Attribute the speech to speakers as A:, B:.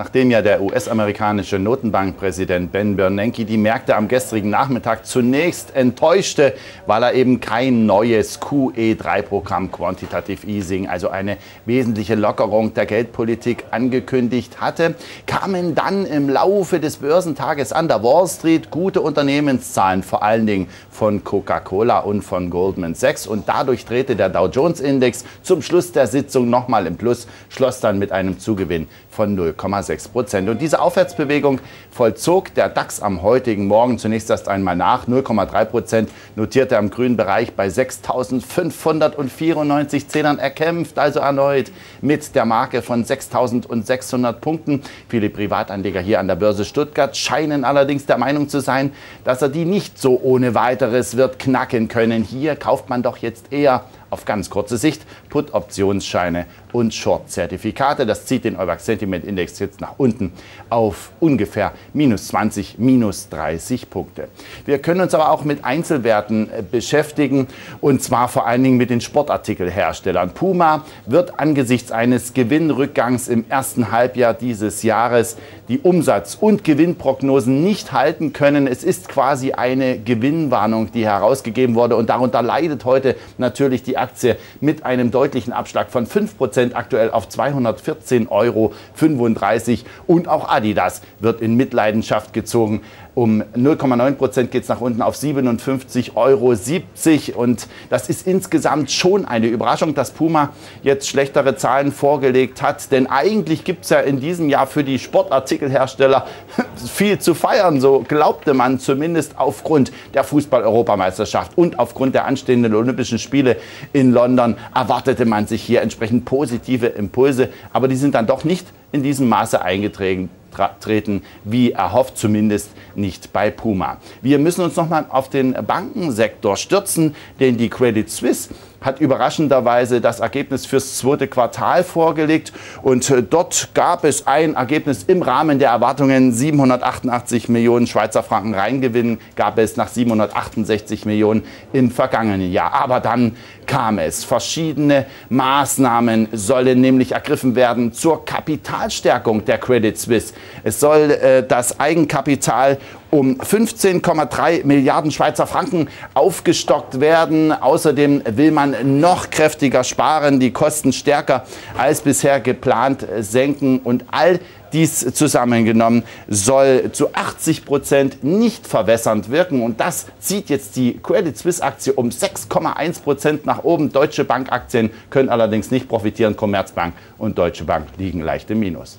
A: Nachdem ja der US-amerikanische Notenbankpräsident Ben Bernanke die Märkte am gestrigen Nachmittag zunächst enttäuschte, weil er eben kein neues QE3-Programm Quantitative Easing, also eine wesentliche Lockerung der Geldpolitik angekündigt hatte, kamen dann im Laufe des Börsentages an der Wall Street gute Unternehmenszahlen, vor allen Dingen von Coca-Cola und von Goldman Sachs. Und dadurch drehte der Dow Jones-Index zum Schluss der Sitzung nochmal im Plus, schloss dann mit einem Zugewinn von 0,6 Prozent. Und diese Aufwärtsbewegung vollzog der DAX am heutigen Morgen zunächst erst einmal nach. 0,3 Prozent notierte am grünen Bereich bei 6.594 Zählern. erkämpft also erneut mit der Marke von 6.600 Punkten. Viele Privatanleger hier an der Börse Stuttgart scheinen allerdings der Meinung zu sein, dass er die nicht so ohne weiteres wird knacken können. Hier kauft man doch jetzt eher auf ganz kurze Sicht Put-Optionsscheine und Short-Zertifikate. Das zieht den Eubax Sentiment Index jetzt nach unten auf ungefähr minus 20, minus 30 Punkte. Wir können uns aber auch mit Einzelwerten äh, beschäftigen und zwar vor allen Dingen mit den Sportartikelherstellern. Puma wird angesichts eines Gewinnrückgangs im ersten Halbjahr dieses Jahres die Umsatz- und Gewinnprognosen nicht halten können. Es ist quasi eine Gewinnwarnung, die herausgegeben wurde und darunter leidet heute natürlich die Aktie mit einem deutlichen Abschlag von 5% aktuell auf 214,35 Euro. Und auch Adidas wird in Mitleidenschaft gezogen. Um 0,9 Prozent geht es nach unten auf 57,70 Euro. Und das ist insgesamt schon eine Überraschung, dass Puma jetzt schlechtere Zahlen vorgelegt hat. Denn eigentlich gibt es ja in diesem Jahr für die Sportartikelhersteller viel zu feiern. So glaubte man zumindest aufgrund der Fußball-Europameisterschaft und aufgrund der anstehenden Olympischen Spiele in London erwartete man sich hier entsprechend positive Impulse. Aber die sind dann doch nicht in diesem Maße eingetreten treten, wie erhofft, zumindest nicht bei Puma. Wir müssen uns nochmal auf den Bankensektor stürzen, denn die Credit Suisse hat überraschenderweise das Ergebnis fürs zweite Quartal vorgelegt. Und äh, dort gab es ein Ergebnis im Rahmen der Erwartungen. 788 Millionen Schweizer Franken Reingewinn gab es nach 768 Millionen im vergangenen Jahr. Aber dann kam es. Verschiedene Maßnahmen sollen nämlich ergriffen werden zur Kapitalstärkung der Credit Suisse. Es soll äh, das Eigenkapital um 15,3 Milliarden Schweizer Franken aufgestockt werden. Außerdem will man noch kräftiger sparen, die Kosten stärker als bisher geplant senken und all dies zusammengenommen soll zu 80 Prozent nicht verwässernd wirken. Und das zieht jetzt die Credit Suisse Aktie um 6,1 Prozent nach oben. Deutsche Bank Aktien können allerdings nicht profitieren. Commerzbank und Deutsche Bank liegen leicht im Minus.